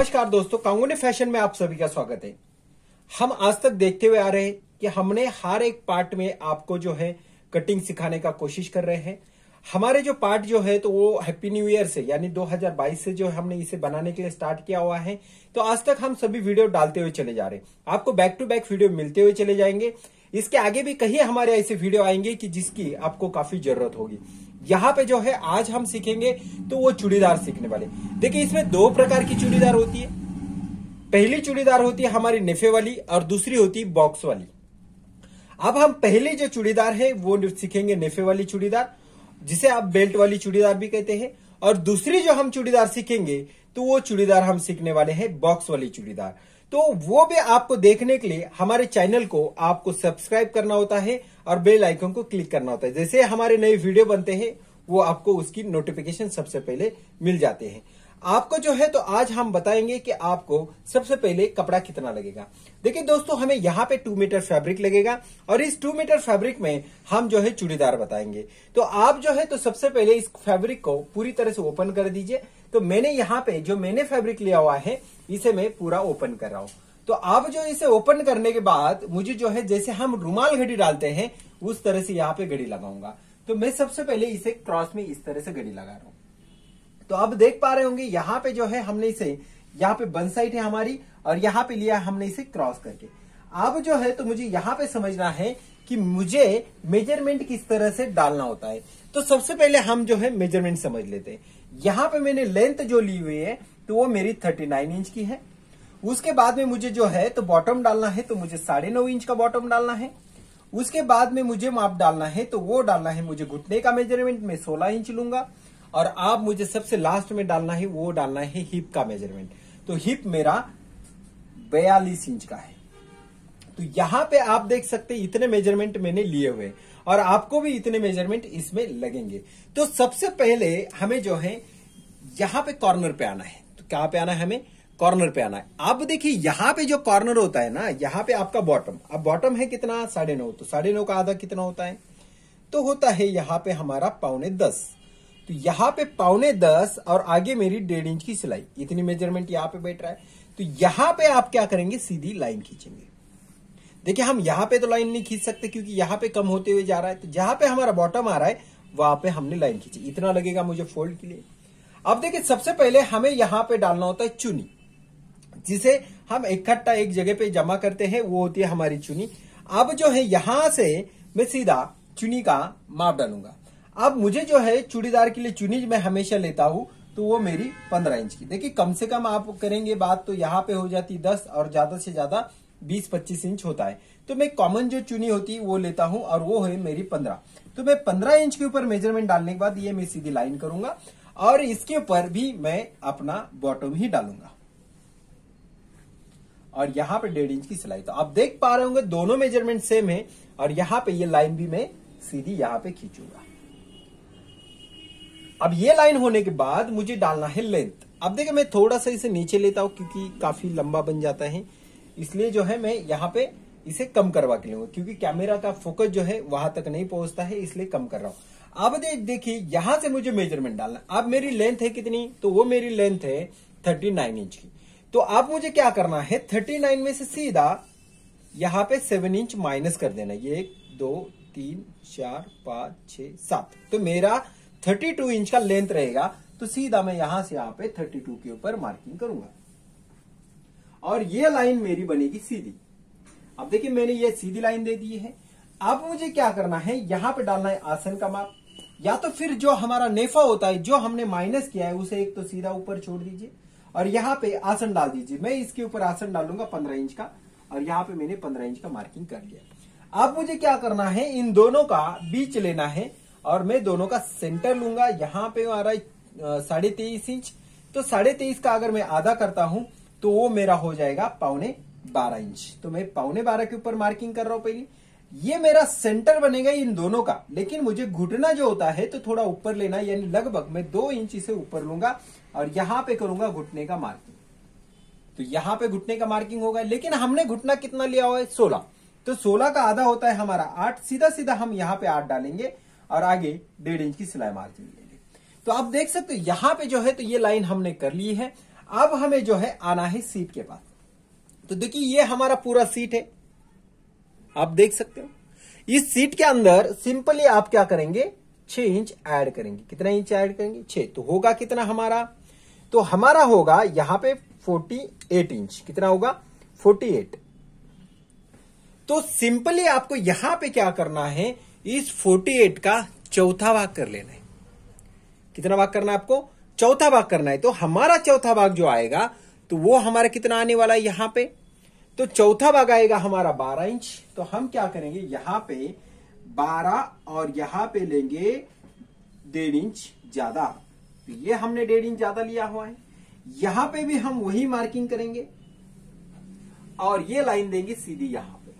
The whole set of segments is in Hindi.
नमस्कार दोस्तों, कांगोने फ़ैशन में आप सभी का स्वागत है। हम आज तक देखते हुए आ रहे हैं कि हमने हर एक पार्ट में आपको जो है कटिंग सिखाने का कोशिश कर रहे हैं। हमारे जो पार्ट जो है तो वो हैप्पी न्यू ईयर से, यानी 2022 से जो हमने इसे बनाने के लिए स्टार्ट किया हुआ है। तो आज तक हम सभी वीडियो डालते हुए चले जा रहे हैं। आपको बैक टू बैक वीडियो मिलते हुए चले जाएँगे। इसके आगे भी कहीं हमारे ऐसे वीडियो आएँगे कि जिसकी आपको काफ़ी ज़रूरत होगी। यहाँ पे जो है, आज हम सीखेंगे तो वो चूड़ीदार सीखने वाले। देखिए, इसमें दो प्रकार की चूड़ीदार होती है। पहली चूड़ीदार होती है हमारी नेफे वाली और दूसरी होती है बॉक्स वाली। अब हम पहले जो चूड़ीदार है, वो सीखेंगे नेफे वाली चूड़ीदार, जिसे आप बेल्ट वाली चूड़ीदार भी कहते हैं। और दूसरी जो हम चूड़ीदार सीखेंगे तो वो चूड़ीदार हम सीखने वाले हैं बॉक्स वाली चूड़ीदार। तो वो भी आपको देखने के लिए हमारे चैनल को आपको सब्सक्राइब करना होता है और बेल आइकन को क्लिक करना होता है। जैसे हमारे नए वीडियो बनते हैं, वो आपको उसकी नोटिफिकेशन सबसे पहले मिल जाते हैं। आपको जो है तो आज हम बताएँगे कि आपको सबसे पहले कपड़ा कितना लगेगा। देखिए दोस्तों, हमें यहाँ पे टू मीटर फैब्रिक लगेगा और इस टू मीटर फैब्रिक में हम जो है चूड़ीदार बताएँगे। तो आप जो है तो सबसे पहले इस फैब्रिक को पूरी तरह से ओपन कर दीजिए। तो मैंने यहाँ पे जो मैंने फैब्रिक लिया हुआ है इसे मैं पूरा ओपन कर रहा हूँ। तो आप जो इसे ओपन करने के बाद, मुझे जो है, जैसे हम रुमाल घड़ी डालते हैं, उस तरह से यहाँ पे घड़ी लगाऊँगा। तो मैं सबसे पहले इसे क्रॉस में इस तरह से घड़ी लगा रहा हूँ। तो अब देख पा रहे होंगे, यहाँ पे जो है, हमने इसे, यहाँ पे बन साइड है हमारी, और यहाँ पे लिया हमने इसे क्रॉस करके। अब जो है तो मुझे यहाँ पे समझना है कि मुझे मेज़रमेंट किस तरह से डालना होता है। तो सबसे पहले हम जो है मेज़रमेंट समझ लेते हैं। यहाँ पे मैंने लेंथ जो ली हुई है तो वो मेरी 39 इंच की है। उसके बाद में मुझे जो है तो बॉटम डालना है तो मुझे साढ़े नौ इंच का बॉटम डालना है। उसके बाद में मुझे माप डालना है तो वो डालना है मुझे घुटने का मेज़रमेंट में 16 इंच लूँगा। और आप मुझे सबसे लास्ट में डालना है, वो डालना है हिप का मेज़रमेंट तो हिप मेरा बयालीस इंच का है। तो यहाँ पे आप देख सकते इतने मेज़रमेंट मैंने लिए हुए। और आपको भी इतने मेज़रमेंट इसमें लगेंगे। तो सबसे पहले हमें जो है, यहाँ पे कॉर्नर पे आना है। कहाँ पे आना है हमें? कॉर्नर पे आना है। अब देखिए, यहाँ पे जो कॉर्नर होता है ना, यहाँ पे आपका बॉटम अब बॉटम है कितना? साढ़े नौ। तो साढ़े नौ का आधा कितना होता है? तो होता है यहाँ पे हमारा पौने दस। तो यहाँ पे पौने दस और आगे मेरी डेढ़ इंच की सिलाई। इतनी मेज़रमेंट यहाँ पे बैठ रहा है। तो यहाँ पे आप क्या करेंगे? सीधी लाइन खींचेंगे। देखिए, हम यहाँ पे तो लाइन नहीं खींच सकते क्योंकि यहाँ पे कम होते हुए जा रहा है। तो जहाँ पे हमारा बॉटम आ रहा है, वहाँ पे हमने लाइन खींची। इतना लगेगा मुझे फोल्ड के लिए। अब देखिए, सबसे पहले हमें यहाँ पे डालना होता है चुनी। जिसे हम इकट्ठा एक एक जगह पे जमा करते हैं, वो होती है हमारी चुनी। अब जो है, यहाँ से मैं सीधा चुनी का माप डालूँगा। अब मुझे जो है, चूड़ीदार के लिए चुनी मैं हमेशा लेता हूँ तो वो मेरी पंद्रह इंच की। देखिए, कम से कम आप करेंगे बात तो यहाँ पे हो जाती दस और ज़्यादा से ज़्यादा बीस पच्चीस इंच होता है। तो मैं कॉमन जो चुनी होती है, वो लेता हूँ और वो है मेरी पंद्रह। तो मैं पंद्रह इंच के ऊपर मेज़रमेंट डालने के बाद ये मैं सीधी लाइन करूँगा। और इसके ऊपर भी मैं अपना बॉटम ही डालूँगा। और यहाँ पे डेढ़ इंच की सिलाई। तो आप देख पा रहे होंगे दोनों मेज़रमेंट सेम है और यहाँ पे ये लाइन भी मैं सीधी यहाँ पे खींचूँगा। अब ये लाइन होने के बाद मुझे डालना है लेंथ अब देखिए मैं थोड़ा सा इसे नीचे लेता हूँ क्योंकि काफ़ी लंबा बन जाता है। इसलिए जो है मैं यहाँ पे इसे कम करवा के लूँगा, क्योंकि कैमरा का फोकस जो है वहाँ तक नहीं पहुँचता है, इसलिए कम कर रहा हूँ। अब देख देखिए, यहाँ से मुझे मेज़रमेंट डालना। अब मेरी लेंथ है कितनी? तो वो मेरी लेंथ है थर्टी नाइन इंच की। तो अब मुझे क्या करना है? थर्टी नाइन में से सीधा यहाँ पे सेवन इंच माइनस कर देना। ये एक, दो, तीन, चार, पाँच छ सात। तो मेरा थर्टी टू इंच का लेंथ रहेगा। तो सीधा मैं यहाँ से यहाँ पे थर्टी टू के ऊपर मार्किंग करूँगा। और ये लाइन मेरी बनेगी सीधी। अब देखिए, मैंने ये सीधी लाइन दे दी है। अब मुझे क्या करना है? यहाँ पे डालना है आसन का माप। या तो फिर जो हमारा नेफा होता है, जो हमने माइनस किया है, उसे एक तो सीधा ऊपर छोड़ दीजिए और यहाँ पे आसन डाल दीजिए। मैं इसके ऊपर आसन डालूँगा पंद्रह इंच का और यहाँ पे मैंने पंद्रह इंच का मार्किंग कर लिया। अब मुझे क्या करना है? इन दोनों का बीच लेना है और मैं दोनों का सेंटर लूँगा। यहाँ पे आ रहा है साढ़े तेईस इंच। तो साढ़े तेईस का अगर मैं आधा करता हूँ तो वो मेरा हो जाएगा पौने बारह इंच। तो मैं पौने बारह के ऊपर मार्किंग कर रहा हूँ पहले। ये मेरा सेंटर बनेगा इन दोनों का। लेकिन मुझे घुटना जो होता है तो थोड़ा ऊपर लेना, यानी लगभग मैं दो इंच इसे ऊपर लूँगा और यहाँ पे करूँगा घुटने का मार्किंग तो यहाँ पे घुटने का मार्किंग होगा, लेकिन हमने घुटना कितना लिया हुआ है? सोलह। तो सोलह का आधा होता है हमारा आठ। सीधा सीधा हम यहाँ पे आठ डालेंगे और आगे डेढ़ इंच की सिलाई मार्जिन लेंगे। तो आप देख सकते हो, यहाँ पे जो है तो ये लाइन हमने कर ली है। अब हमें जो है, आना है सीट के पास। तो देखिए, ये हमारा पूरा सीट है। आप देख सकते हो। इस सीट के अंदर सिंपली आप क्या करेंगे? छह इंच ऐड करेंगे। कितना इंच ऐड करेंगे? छह। तो होगा कितना हमारा? तो हमारा होगा यहाँ पे 48 इंच। कितना होगा? 48 तो सिंपली आपको यहाँ पे क्या करना है? इस 48 का चौथा भाग कर लेना है। कितना भाग करना है आपको? चौथा भाग करना है। तो हमारा चौथा भाग जो आएगा तो वो हमारा कितना आने वाला है यहाँ पे? तो चौथा भाग आएगा हमारा 12 इंच। तो हम क्या करेंगे? यहाँ पे 12 और यहाँ पे लेंगे डेढ़ इंच ज़्यादा। तो ये हमने डेढ़ इंच ज़्यादा लिया हुआ है। यहाँ पे भी हम वही मार्किंग करेंगे और ये लाइन देंगे सीधी यहाँ पे।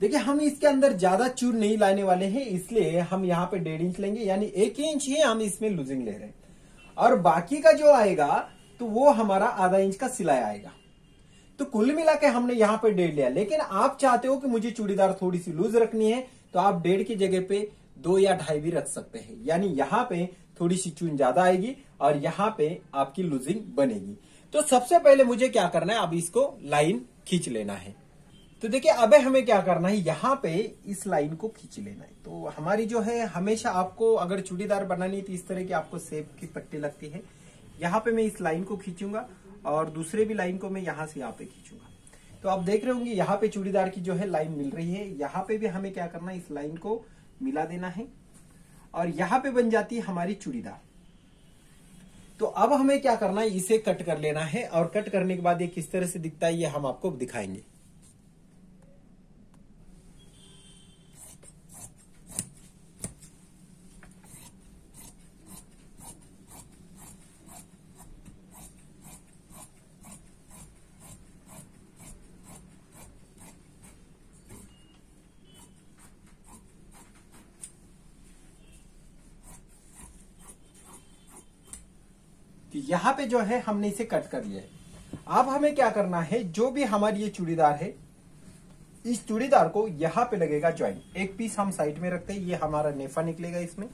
देखिए, हम इसके अंदर ज़्यादा चूर नहीं लाने वाले हैं, इसलिए हम यहाँ पे डेढ़ इंच लेंगे। यानी एक इंच ही हम इसमें लूजिंग ले रहे हैं। और बाकी का जो आएगा तो वो हमारा आधा इंच का सिलाई आएगा। तो कुल मिला के हमने यहाँ पे डेढ़ लिया। लेकिन आप चाहते हो कि मुझे चूड़ीदार थोड़ी सी लूज रखनी है तो आप डेढ़ की जगह पे दो या ढाई भी रख सकते हैं। यानी यहाँ पे थोड़ी सी चून ज़्यादा आएगी और यहाँ पे आपकी लूजिंग बनेगी। तो सबसे पहले मुझे क्या करना है, अब इसको लाइन खींच लेना है। तो देखिए, अब हमें क्या करना है, यहाँ पे इस लाइन को खींच लेना है। तो हमारी जो है, हमेशा आपको अगर चूड़ीदार बनानी है तो इस तरह की आपको सेब की पट्टी लगती है। यहाँ पे मैं इस लाइन को खींचूँगा। और दूसरे भी लाइन को मैं यहाँ से यहाँ पे खींचूँगा। तो आप देख रहे होंगे, यहाँ पे चूड़ीदार की जो है लाइन मिल रही है। यहाँ पे भी हमें क्या करना है, इस लाइन को मिला देना है और यहाँ पे बन जाती है हमारी चूड़ीदार। तो अब हमें क्या करना है, इसे कट कर लेना है और कट करने के बाद ये किस तरह से दिखता है, ये हम आपको दिखाएँगे। यहाँ पे जो है, हमने इसे कट कर लिया है। अब हमें क्या करना है, जो भी हमारी ये चूड़ीदार है, इस चूड़ीदार को यहाँ पे लगेगा ज्वाइन एक पीस हम साइड में रखते हैं, ये हमारा नेफा निकलेगा इसमें।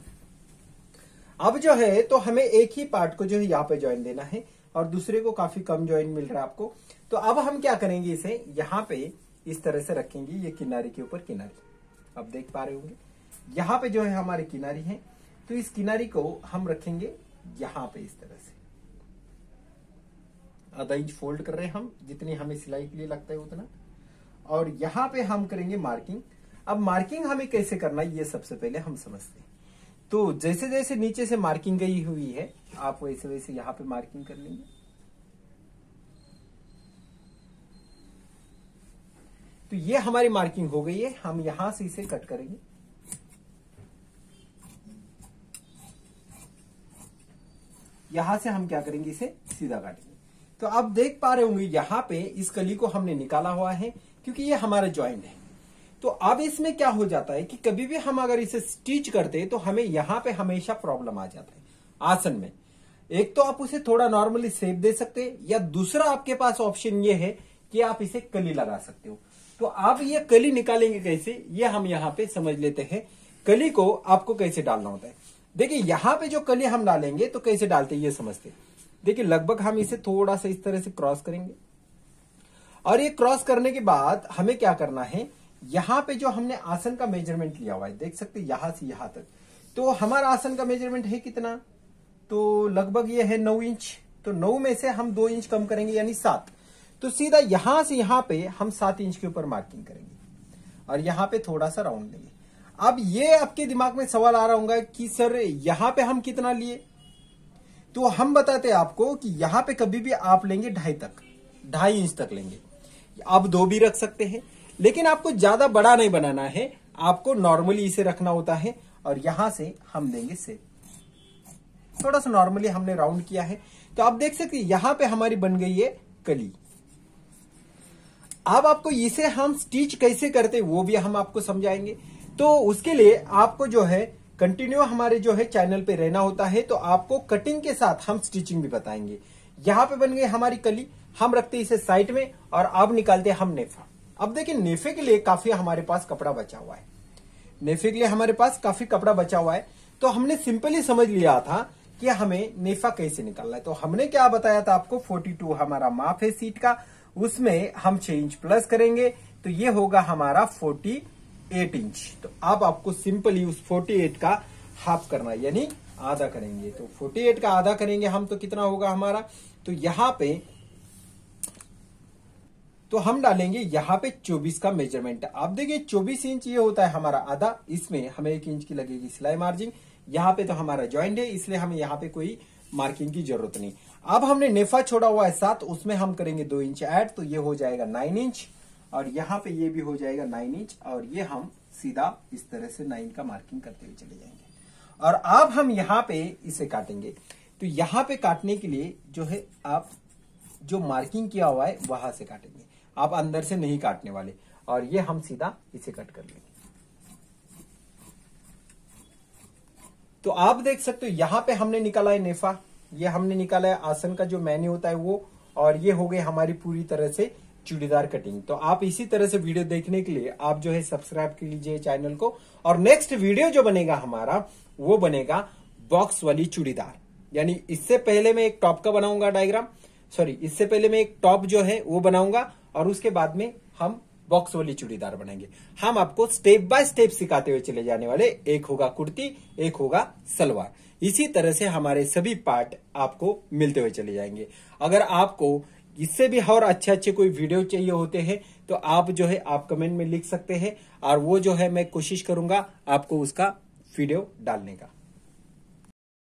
अब जो है तो हमें एक ही पार्ट को जो है यहाँ पे ज्वाइन देना है, और दूसरे को काफ़ी कम ज्वाइन मिल रहा है आपको। तो अब हम क्या करेंगे इसे, यहाँ पे इस तरह से रखेंगे, ये किनारे के ऊपर किनारी। अब देख पा रहे होंगे। यहाँ पे जो है हमारी किनारी है तो इस किनारी को हम रखेंगे यहाँ पे इस तरह से। आधा इंच फोल्ड कर रहे हैं हम, जितनी हमें सिलाई के लिए लगता है उतना। और यहाँ पे हम करेंगे मार्किंग। अब मार्किंग हमें कैसे करना है, ये सबसे पहले हम समझते हैं। तो जैसे जैसे नीचे से मार्किंग गई हुई है, आप वैसे वैसे यहाँ पे मार्किंग कर लेंगे। तो ये हमारी मार्किंग हो गई है, हम यहाँ से इसे कट करेंगे। यहाँ से हम क्या करेंगे, इसे सीधा काटेंगे। तो आप देख पा रहे होंगे यहाँ पे इस कली को हमने निकाला हुआ है, क्योंकि ये हमारा ज्वाइंट है। तो अब इसमें क्या हो जाता है कि कभी भी हम अगर इसे स्टिच करते तो हमें यहाँ पे हमेशा प्रॉब्लम आ जाता है, आसन में। एक तो आप उसे थोड़ा नॉर्मली सेप दे सकते हैं, या दूसरा आपके पास ऑप्शन ये है कि आप इसे कली लगा सकते हो। तो आप ये कली निकालेंगे कैसे, ये हम यहाँ पे समझ लेते हैं। कली को आपको कैसे डालना होता है? देखिए, यहाँ पे जो कली हम डालेंगे तो कैसे डालते हैं ये समझते देखिए, लगभग हम इसे थोड़ा सा इस तरह से क्रॉस करेंगे। और ये क्रॉस करने के बाद हमें क्या करना है? यहाँ पे जो हमने आसन का मेज़रमेंट लिया हुआ है, देख सकते यहाँ से यहाँ तक। तो हमारा आसन का मेज़रमेंट है कितना? तो लगभग ये है नौ इंच। तो नौ में से हम दो इंच कम करेंगे, यानी सात। तो सीधा यहाँ से यहाँ पे हम सात इंच के ऊपर मार्किंग करेंगे। और यहाँ पे थोड़ा सा राउंड लेंगे। अब ये आपके दिमाग में सवाल आ रहा होगा कि, सर, यहाँ पे हम कितना लिए? तो हम बताते आपको कि यहाँ पे कभी भी आप लेंगे ढाई तक, ढाई इंच तक लेंगे। आप दो भी रख सकते हैं, लेकिन आपको ज़्यादा बड़ा नहीं बनाना है, आपको नॉर्मली इसे रखना होता है, और यहाँ से हम देंगे से थोड़ा सा नॉर्मली हमने राउंड किया है तो आप देख सकते यहाँ पे हमारी बन गई है कली। अब आपको इसे हम स्टिच कैसे करते वो भी हम आपको समझाएँगे। तो उसके लिए आपको जो है कंटिन्यू हमारे जो है चैनल पे रहना होता है तो आपको कटिंग के साथ हम स्टिचिंग भी बताएँगे। यहाँ पे बन गई हमारी कली, हम रखते इसे साइड में और अब निकालते हम नेफा। अब देखिए, नेफे के लिए काफ़ी हमारे पास कपड़ा बचा हुआ है। नेफे के लिए हमारे पास काफ़ी कपड़ा बचा हुआ है। तो हमने सिंपली समझ लिया था कि हमें नेफा कैसे निकालना है। तो हमने क्या बताया था आपको 42 हमारा माप है सीट का, उसमें हम छह इंच प्लस करेंगे तो ये होगा हमारा 48 इंच। तो अब आपको सिंपली उस 48 का हाफ़ करना यानी आधा करेंगे। तो 48 का आधा करेंगे हम तो कितना होगा हमारा? तो यहाँ पे तो हम डालेंगे यहाँ पे 24 का मेज़रमेंट आप देखिए 24 इंच ये होता है हमारा आधा, इसमें हमें एक इंच की लगेगी सिलाई मार्जिन यहाँ पे तो हमारा ज्वाइंट है, इसलिए हमें यहाँ पे कोई मार्किंग की ज़रूरत नहीं। अब हमने नेफा छोड़ा हुआ है सात, उसमें हम करेंगे दो इंच ऐड तो ये हो जाएगा नाइन इंच। और यहाँ पे ये भी हो जाएगा नाइन इंच और ये हम सीधा इस तरह से नाइन का मार्किंग करते हुए चले जाएँगे। और अब हम यहाँ पे इसे काटेंगे। तो यहाँ पे काटने के लिए जो है आप जो मार्किंग किया हुआ है, वहाँ से काटेंगे। आप अंदर से नहीं काटने वाले। और ये हम सीधा इसे कट कर लेंगे। तो आप देख सकते हो, यहाँ पे हमने निकाला है नेफा। ये हमने निकाला है आसन का जो मैन्यू होता है वो। और ये हो गई हमारी पूरी तरह से चूड़ीदार कटिंग। तो आप इसी तरह से वीडियो देखने के लिए आप जो है सब्सक्राइब कर लीजिए चैनल को। और नेक्स्ट वीडियो जो बनेगा हमारा, वो बनेगा बॉक्स वाली चूड़ीदार। यानी इससे पहले मैं एक टॉप का बनाऊँगा डायग्राम। सॉरी, इससे पहले मैं एक टॉप जो है, वो बनाऊँगा। और उसके बाद में हम बॉक्स वाली चूड़ीदार बनाएँगे। हम आपको स्टेप बाय स्टेप सिखाते हुए चले जाने वाले, एक होगा कुर्ती, एक होगा सलवार। इसी तरह से हमारे सभी पार्ट आपको मिलते हुए चले जाएँगे। अगर आपको इससे भी और अच्छे अच्छे कोई वीडियो चाहिए होते हैं तो आप जो है, आप कमेंट में लिख सकते हैं, और वो जो है, मैं कोशिश करूँगा आपको उसका वीडियो डालने का।